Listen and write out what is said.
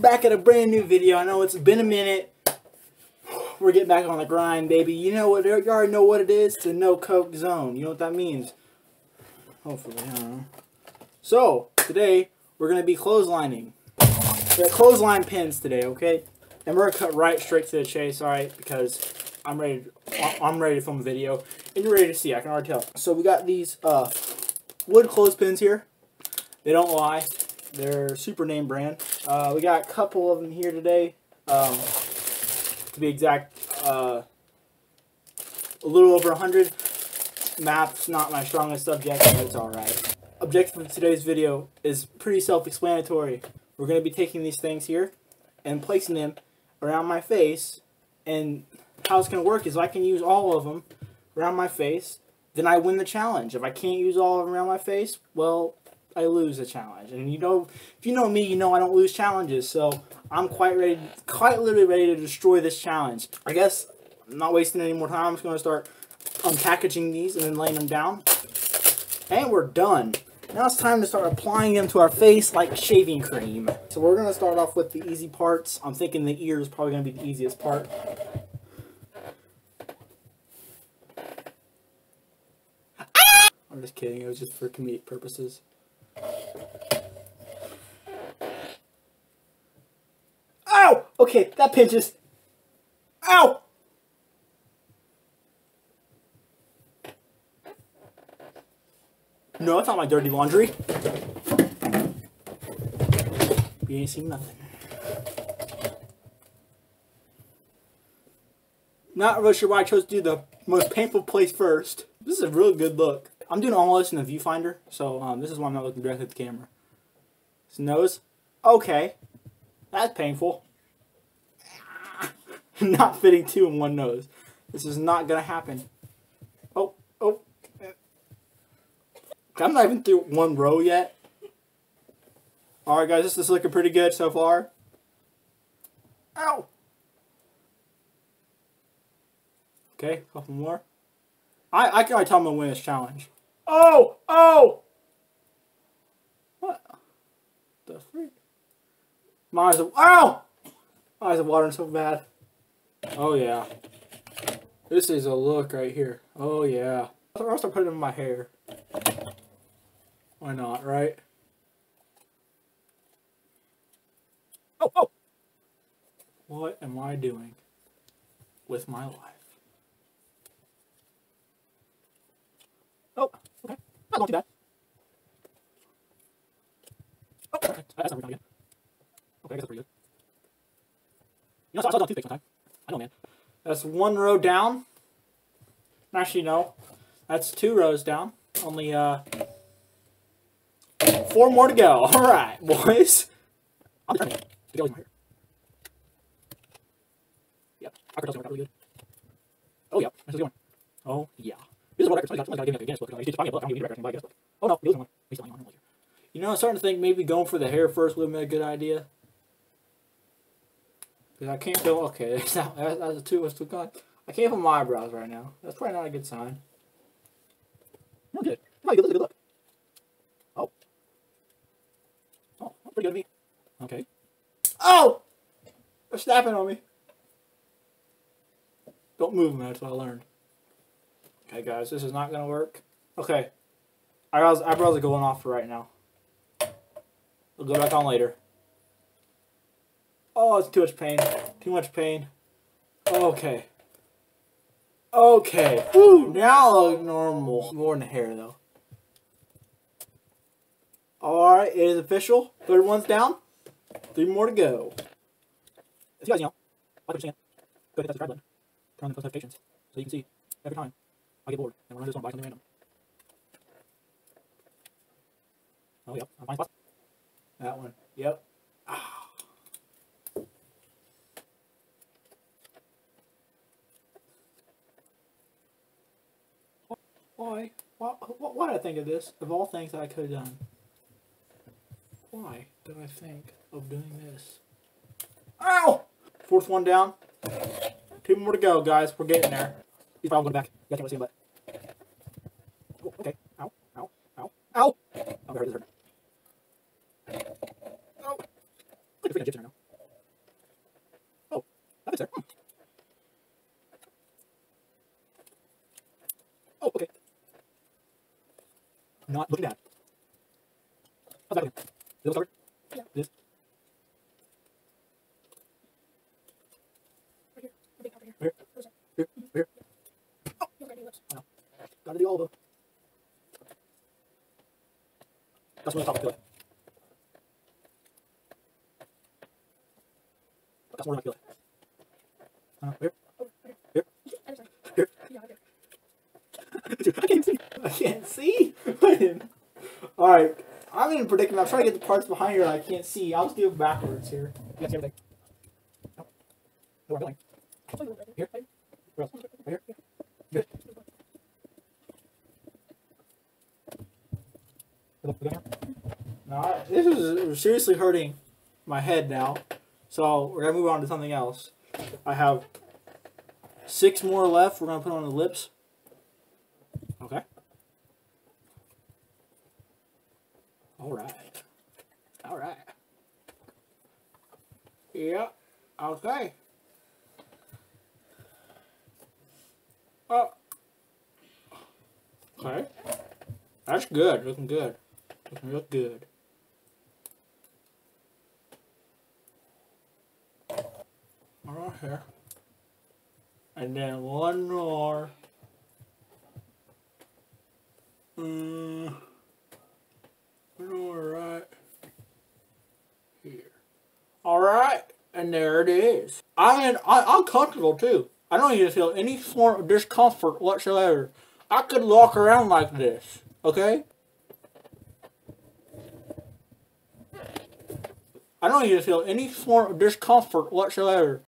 back at a brand new video. I know it's been a minute. We're getting back on the grind, baby. You know what? You already know what it is to no coke zone. You know what that means? Hopefully, I don't know. So today we're gonna be clotheslining. We got clothesline pins today, okay? And we're gonna cut right straight to the chase, all right? Because I'm ready. To, I'm ready to film a video, and you're ready to see. I can already tell. So we got these uh, wood clothespins here. They don't lie. They're super name brand. Uh, we got a couple of them here today. Um, to be exact, uh, a little over 100. Maps, not my strongest subject, but it's alright. Objective of today's video is pretty self-explanatory. We're going to be taking these things here and placing them around my face. And how it's going to work is I can use all of them around my face, then I win the challenge. If I can't use all of them around my face, well, I lose a challenge. And you know, if you know me, you know I don't lose challenges. So I'm quite ready, quite literally ready to destroy this challenge. I guess I'm not wasting any more time. I'm just going to start unpackaging these and then laying them down. And we're done. Now it's time to start applying them to our face like shaving cream. So we're going to start off with the easy parts. I'm thinking the ear is probably going to be the easiest part. I'm just kidding. It was just for comedic purposes. Ow! Okay, that pinches. Ow! No, it's not my dirty laundry. We ain't seen nothing. Not really sure why I chose to do the most painful place first. This is a really good look. I'm doing all this in the viewfinder, so um, this is why I'm not looking directly at the camera. Nose. Okay. That's painful. not fitting two in one nose. This is not going to happen. Oh, oh. I'm not even through one row yet. Alright guys, this is looking pretty good so far. Ow! Okay, a couple more. I, I can tell I'm going to win this challenge. Oh! Oh! What? The freak? My eyes are... Ow! My eyes are watering so bad. Oh, yeah. This is a look right here. Oh, yeah. I'll start putting it in my hair. Why not, right? Oh, oh! What am I doing with my life? Oh, okay. Not going too bad. Oh, okay. That's not really good. Okay, I guess that's pretty good. You know, I saw on toothpicks one time. I know, man. That's one row down. Actually, no. That's two rows down. Only, uh, four more to go. All right, boys. I'm turning. Yep, I really good. Oh, yeah. Going. Oh, yeah. This is what records. Somebody got to give me a Guinness book. He's buying a book. I'm going to record Guinness book. Oh, no. One. He's lying on here. You know, I'm starting to think maybe going for the hair first would be a good idea. Because I can't feel... Okay, that's, that's a two. That's too gone. I can't feel my eyebrows right now. That's probably not a good sign. Good. Come good look, good look. Oh. Oh, pretty good to me. Okay. Oh! They're snapping on me. Don't move, man. That's what I learned. Okay, guys, this is not going to work. Okay. Eyebrows, eyebrows are going off for right now. We'll go back on later. Oh, it's too much pain. Too much pain. Okay. Okay. Woo, now I look normal. More in the hair, though. Alright, it is official. Third one's down. Three more to go. As you guys know, like what you're saying, go hit that subscribe button. Turn on the post notifications so you can see every time I get bored and run this one buy something random. Oh, yep. I'm fine. That one. Yep. Why? Why? Why did I think of this? Of all things that I could have done. Why did I think of doing this? Ow! Fourth one down. Two more to go, guys. We're getting there. He's probably going back. You guys can't see him, but. Oh, okay. Ow. Ow. Ow. Ow! Oh, it hurt. It hurt. Oh. Look at the freaking Egyptian right now. It's there. Oh, okay. Not looking down. How's that looking? It covered? Yeah. It is? Right here. A big here. Here. Those are- Here, here. You gotta do lips. Gotta do all of them. That's what I'm talking about. That's more than I feel it. Uh, here, Over right here, here. Here. Yeah, right there. Dude, I can't see. I can't see. Alright. I'm in a predicament. I'm trying to get the parts behind here I can't see. I'll just do it backwards here. You see everything. No. I'm going. Here. Where else? Right here. Good. No, this is seriously hurting my head now. So we're gonna move on to something else. I have six more left. We're gonna put on the lips. Okay. All right. All right. Yeah. Okay. Oh. Okay. That's good. Looking good. Looking real good. All right here. And then one more. Mm, one more right here. All right, and there it is. I I, I'm comfortable too. I don't even feel any form of discomfort whatsoever. I could walk around like this, okay? I don't even feel any form of discomfort whatsoever.